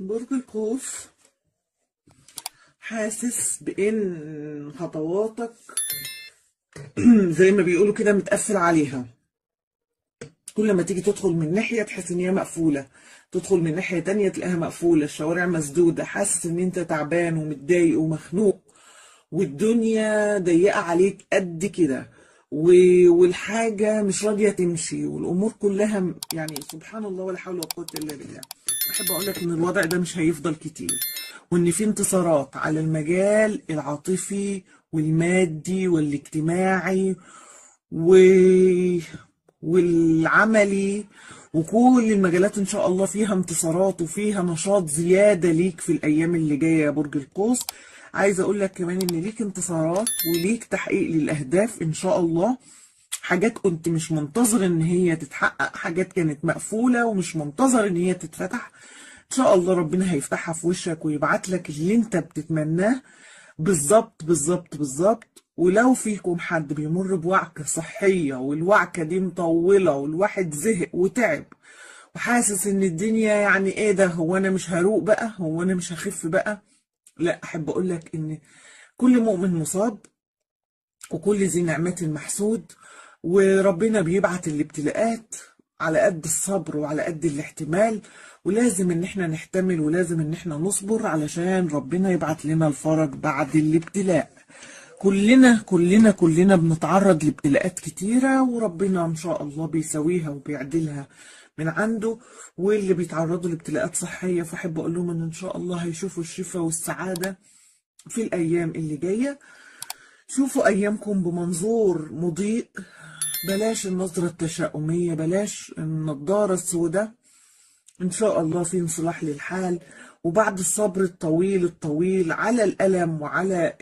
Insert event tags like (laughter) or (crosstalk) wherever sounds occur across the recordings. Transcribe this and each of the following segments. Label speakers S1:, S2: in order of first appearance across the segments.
S1: برج القوس حاسس بإن خطواتك (clears throat) زي ما بيقولوا كده متقفل عليها. كل ما تيجي تدخل من ناحية تحس إن هي مقفولة. تدخل من ناحية تانية تلاقيها مقفولة. الشوارع مسدودة. حاسس إن أنت تعبان ومتضايق ومخنوق. والدنيا ضيقة عليك قد كده. والحاجة مش راضية تمشي. والأمور كلها يعني سبحان الله ولا حول ولا قوة إلا بالله. أحب أقول لك إن الوضع ده مش هيفضل كتير وإن في انتصارات على المجال العاطفي والمادي والاجتماعي و... والعملي وكل المجالات إن شاء الله فيها انتصارات وفيها نشاط زيادة ليك في الأيام اللي جاية يا برج القوس. عايزة أقول لك كمان إن ليك انتصارات وليك تحقيق للأهداف إن شاء الله. حاجات كنت مش منتظر إن هي تتحقق حاجات كانت مقفولة ومش منتظر إن هي تتفتح. إن شاء الله ربنا هيفتحها في وشك ويبعت لك اللي أنت بتتمناه. بالظبط بالظبط بالظبط ولو فيكم حد بيمر بوعكة صحية والوعكة دي مطولة والواحد زهق وتعب وحاسس إن الدنيا يعني إيه ده هو أنا مش هروق بقى؟ هو أنا مش هخف بقى؟ لا أحب أقول لك إن كل مؤمن مصاب وكل ذي نعمة محسود وربنا بيبعت الابتلاءات على قد الصبر وعلى قد الاحتمال ولازم إن إحنا نحتمل ولازم إن إحنا نصبر علشان ربنا يبعت لنا الفرج بعد الابتلاء. كلنا كلنا كلنا بنتعرض لابتلاءات كتيرة وربنا إن شاء الله بيسويها وبيعدلها من عنده. واللي بيتعرضوا لابتلاءات صحية فأحب أقول لهم إن إن شاء الله هيشوفوا الشفاء والسعادة في الأيام اللي جاية. شوفوا أيامكم بمنظور مضيء بلاش النظرة التشاؤمية بلاش النضارة السوداء. إن شاء الله في انصلاح للحال. وبعد الصبر الطويل الطويل على الألم وعلى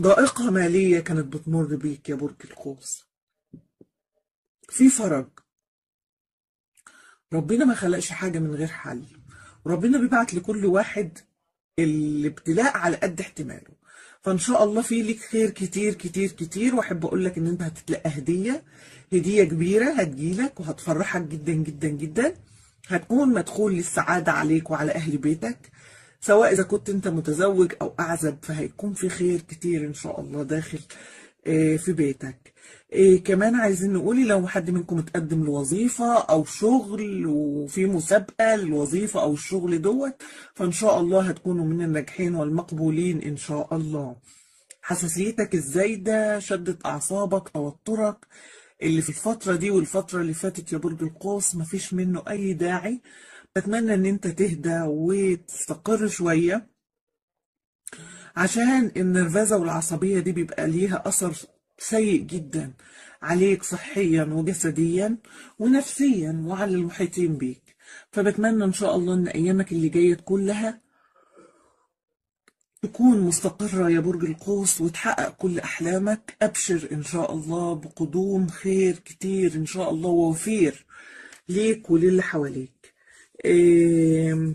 S1: ضائقة مالية كانت بتمر بيك يا برج القوس. في فرج. ربنا ما خلقش حاجة من غير حل. وربنا بيبعت لكل واحد الابتلاء على قد احتماله. فإن شاء الله في ليك خير كتير كتير كتير وأحب أقول لك إن أنت هتتلقى هدية هدية كبيرة هتجيلك وهتفرحك جدا جدا جدا. هتكون مدخول للسعادة عليك وعلى أهل بيتك سواء إذا كنت أنت متزوج أو أعزب فهيكون في خير كتير إن شاء الله داخل في بيتك. إيه كمان عايزين نقولي لو حد منكم اتقدم لوظيفة أو شغل وفي مسابقة للوظيفة أو الشغل دوت فإن شاء الله هتكونوا من الناجحين والمقبولين إن شاء الله. حساسيتك الزايدة شدت أعصابك توترك اللي في الفترة دي والفترة اللي فاتت يا برج القوس مفيش منه أي داعي. بتمنى إن أنت تهدى وتستقر شوية. عشان النرفزة والعصبية دي بيبقى ليها أثر سيء جدا عليك صحيا وجسديا ونفسيا وعلى المحيطين بيك. فبتمنى إن شاء الله إن أيامك اللي جاية كلها تكون مستقرة يا برج القوس وتحقق كل أحلامك. أبشر إن شاء الله بقدوم خير كتير إن شاء الله ووفير ليك وللي حواليك. إيه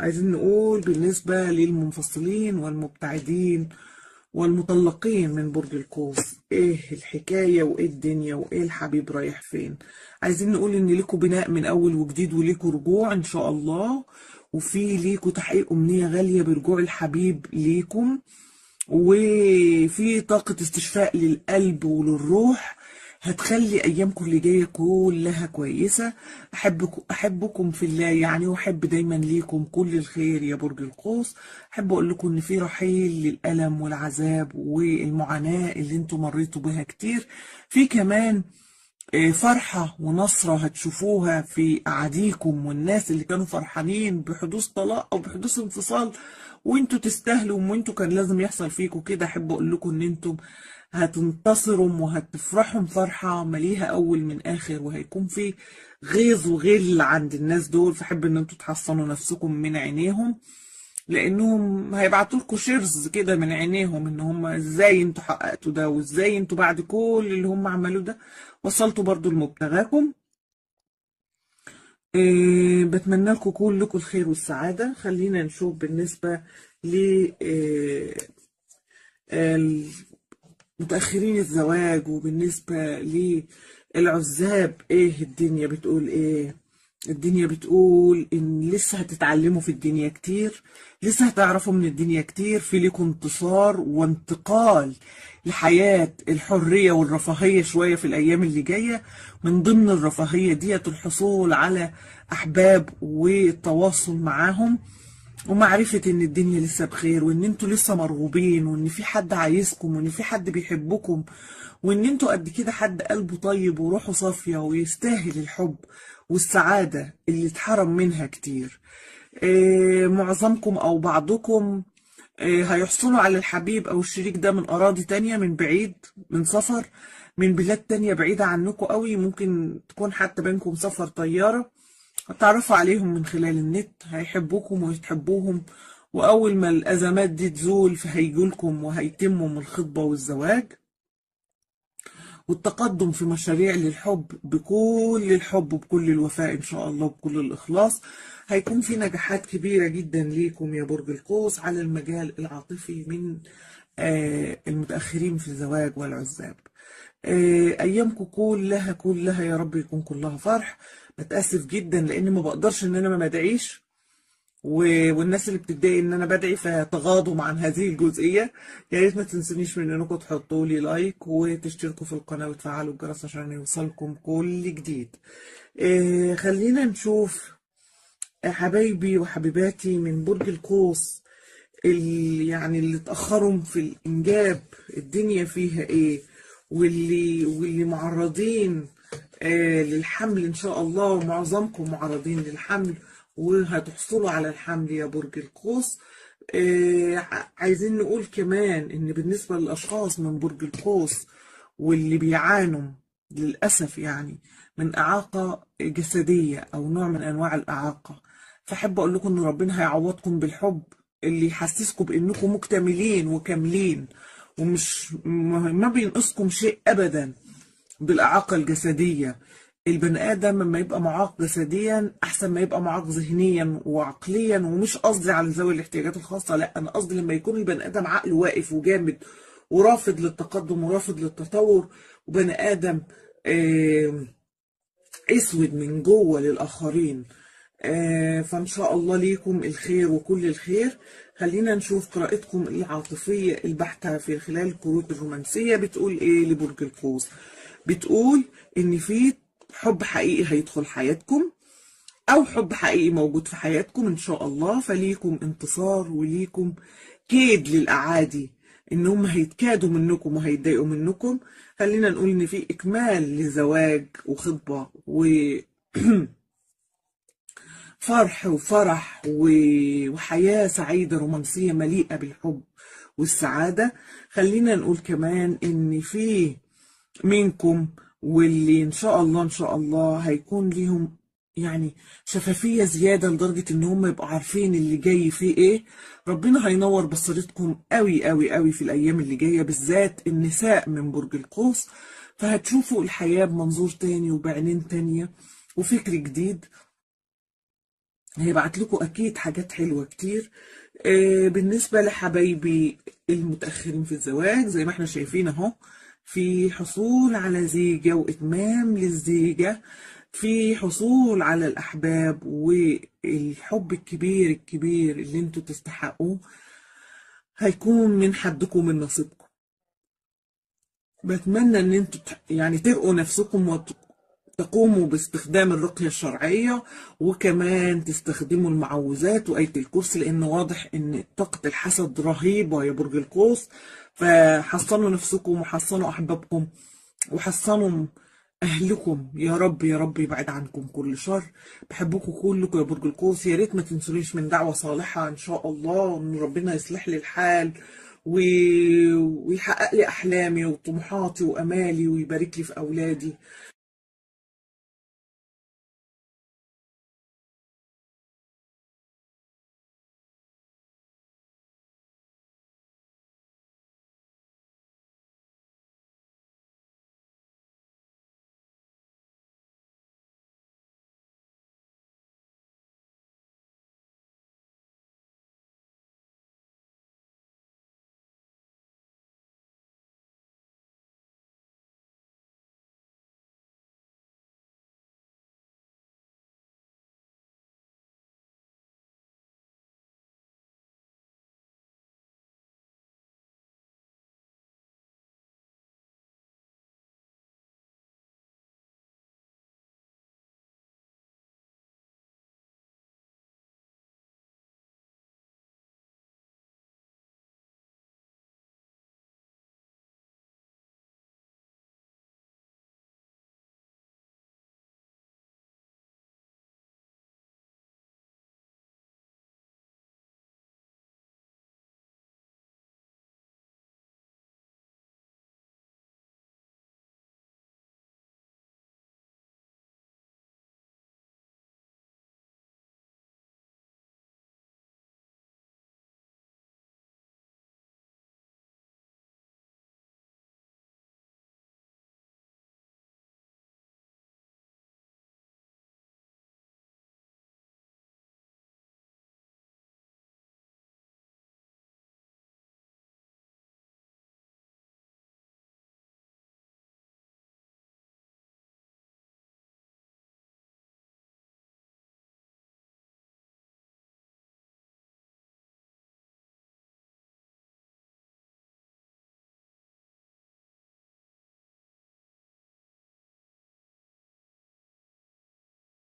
S1: عايزين نقول بالنسبة للمنفصلين والمبتعدين والمطلقين من برج القوس إيه الحكاية وإيه الدنيا وإيه الحبيب رايح فين؟ عايزين نقول إن ليكوا بناء من أول وجديد وليكوا رجوع إن شاء الله وفي ليكوا تحقيق أمنية غالية برجوع الحبيب ليكم وفي طاقة استشفاء للقلب وللروح هتخلي أيامكم اللي جاية كلها كويسة. احبكم أحبكم في الله يعني وأحب دايما ليكم كل الخير يا برج القوس. أحب أقول لكم إن في رحيل للألم والعذاب والمعاناة اللي أنتم مريتوا بها كتير. في كمان فرحة ونصرة هتشوفوها في أعاديكم والناس اللي كانوا فرحانين بحدوث طلاق أو بحدوث انفصال. وانتوا تستاهلوا وانتوا كان لازم يحصل فيكم كده. أحب أقول لكم إن أنتم هتنتصروا وهتفرحوا فرحة مليها أول من آخر وهيكون في غيظ وغل عند الناس دول. فأحب إن أنتوا تحصنوا نفسكم من عينيهم. لأنهم هيبعتوا لكم شيرز كده من عينيهم إن هم إزاي أنتوا حققتوا ده وإزاي أنتوا بعد كل اللي هم عملوه ده وصلتوا برضو لمبتغاكم. إيه بتمنى لكم كلكم الخير والسعادة. خلينا نشوف بالنسبة ل إيه ال- متأخرين الزواج وبالنسبة للعزاب إيه الدنيا بتقول إيه؟ الدنيا بتقول إن لسه هتتعلموا في الدنيا كتير لسه هتعرفوا من الدنيا كتير في ليكم انتصار وانتقال لحياة الحرية والرفاهية شوية في الأيام اللي جاية. من ضمن الرفاهية ديت الحصول على أحباب والتواصل معاهم ومعرفة إن الدنيا لسه بخير وإن أنتوا لسه مرغوبين وإن في حد عايزكم وإن في حد بيحبكم وإن أنتوا قد كده حد قلبه طيب وروحه صافية ويستاهل الحب والسعادة اللي اتحرم منها كتير. آه، معظمكم أو بعضكم آه، هيحصلوا على الحبيب أو الشريك ده من أراضي تانية من بعيد من سفر من بلاد تانية بعيدة عنكم قوي. ممكن تكون حتى بينكم سفر طيارة هتعرفوا عليهم من خلال النت هيحبوكم ويتحبوهم وأول ما الأزمات دي تزول فهيجولكم وهيتموا من الخطبة والزواج. والتقدم في مشاريع للحب بكل الحب وبكل الوفاء إن شاء الله وبكل الإخلاص هيكون في نجاحات كبيرة جدا ليكم يا برج القوس على المجال العاطفي من آه، المتأخرين في الزواج والعزاب. آه، أيامكم كلها كلها يا رب يكون كلها فرح. بتأسف جدا لأن ما بقدرش إن أنا ما بدعيش. والناس اللي بتتضايق إن أنا بدعي فتغاضوا عن هذه الجزئية يا ريت ما تنسونيش من إنكم تحطوا لي لايك وتشتركوا في القناة وتفعلوا الجرس عشان يوصلكم كل جديد. آه خلينا نشوف حبايبي وحبيباتي من برج القوس اللي يعني اللي اتأخروا في الإنجاب الدنيا فيها إيه واللي واللي معرضين آه للحمل إن شاء الله ومعظمكم معرضين للحمل. وهتحصلوا على الحمل يا برج القوس. آه عايزين نقول كمان إن بالنسبة للأشخاص من برج القوس واللي بيعانوا للأسف يعني من إعاقة جسدية أو نوع من أنواع الإعاقة فأحب أقول لكم إن ربنا هيعوضكم بالحب اللي يحسسكم بأنكم مكتملين وكاملين ومش ما ما بينقصكم شيء أبدا بالإعاقة الجسدية. البني آدم لما يبقى معاق جسديا أحسن ما يبقى معاق ذهنيا وعقليا ومش قصدي على ذوي الاحتياجات الخاصة لا أنا قصدي لما يكون البني آدم عقله واقف وجامد ورافض للتقدم ورافض للتطور وبني آه أسود من جوه للآخرين. فإن شاء الله ليكم الخير وكل الخير. خلينا نشوف قراءتكم العاطفية البحتة في خلال الكروت الرومانسية بتقول إيه لبرج القوس؟ بتقول إن في حب حقيقي هيدخل حياتكم أو حب حقيقي موجود في حياتكم إن شاء الله. فليكم انتصار وليكم كيد للأعادي إن هم هيتكادوا منكم وهيتضايقوا منكم. خلينا نقول إن في إكمال لزواج وخطبة و (clears throat) فرح وفرح و- وحياة سعيدة رومانسية مليئة بالحب والسعادة. خلينا نقول كمان إن في منكم واللي إن شاء الله إن شاء الله هيكون ليهم يعني شفافية زيادة لدرجة إن هم يبقوا عارفين اللي جاي فيه إيه. ربنا هينور بصيرتكم قوي قوي قوي في الأيام اللي جاية بالذات النساء من برج القوس. فهتشوفوا الحياة بمنظور تاني وبعينين تانية وفكر جديد. هيبعت لكم أكيد حاجات حلوة كتير. آه، بالنسبة لحبايبي المتأخرين في الزواج زي ما إحنا شايفين أهو. في حصول على زيجة وإتمام للزيجة في حصول على الأحباب والحب الكبير الكبير اللي أنتوا تستحقوه هيكون من حدكم من نصيبكم. بتمنى ان أنتوا يعني ترقوا نفسكم وتقوموا باستخدام الرقية الشرعية وكمان تستخدموا المعوذات وآية الكرسي لأن واضح إن طاقة الحسد رهيبة يا برج القوس. فحصنوا نفسكم وحصنوا أحبابكم وحصنوا أهلكم. يا رب يا رب يبعد عنكم كل شر. بحبكم كلكم يا برج القوس يا ريت ما تنسونيش من دعوة صالحة إن شاء الله إن ربنا يصلح لي الحال و... ويحقق لي أحلامي وطموحاتي وأمالي ويبارك لي في أولادي.